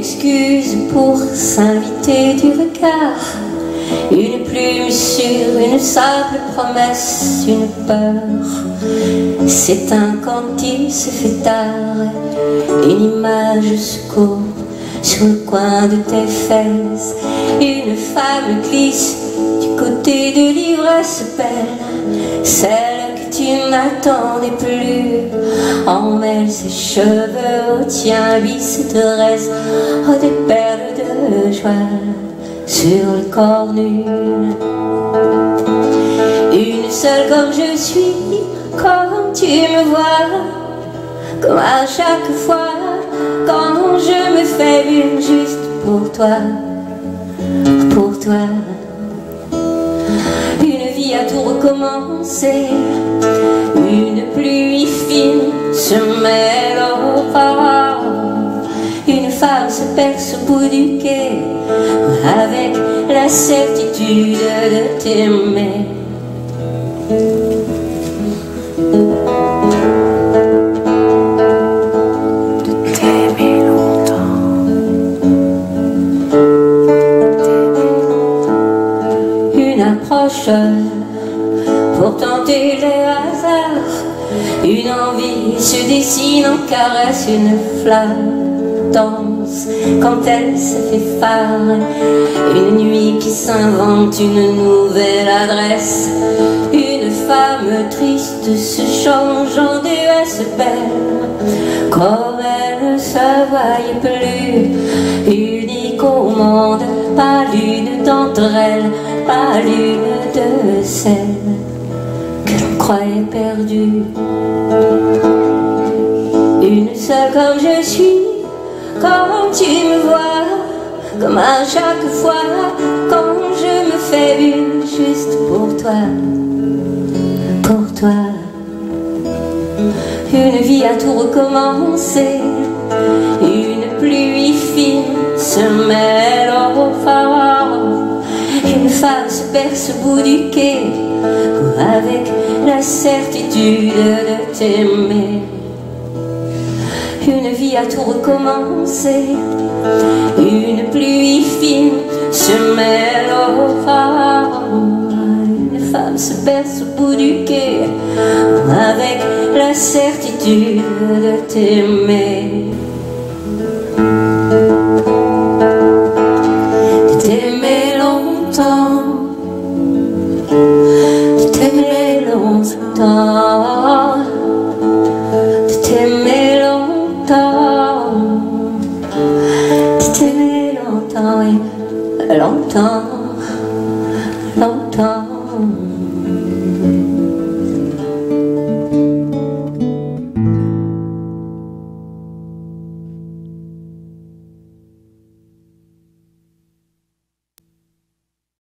excuse pour s'inviter du regard, une plume sur une simple promesse, une peur. C'est un quand il se fait tard, une image se court sur le coin de tes fesses, une femme glisse du côté de l'ivresse belle, celle que tu n'attendais plus, emmêle ses cheveux au tien, lui se dresse, oh des perles de joie sur le corps nu. Une seule comme je suis, comme tu me vois, comme à chaque fois quand je me fais une juste pour toi, pour toi. Une vie à tout recommencer, une pluie fine se mêle aux paroles. Une femme se perce au bout du quai avec la certitude de t'aimer. pour tenter le hasard. Une envie se dessine en caresse, une flamme danse quand elle se fait phare. Une nuit qui s'invente une nouvelle adresse. Une femme triste se change en déesse belle, comme elle ne se voyait plus. Unique au monde, pas l'une d'entre elles, pas l'une de celles croyait perdues. Une seule comme je suis, comme tu me vois, comme à chaque fois quand je me fais une juste pour toi, pour toi. Une vie à tout recommencer, une pluie fine se mêle au phare une femme se perce au bout du quai avec la certitude de t'aimer. Une vie à tout recommencer, une pluie fine se mêle au phare. Une femme se perce au bout du quai avec la certitude de t'aimer. long time, long.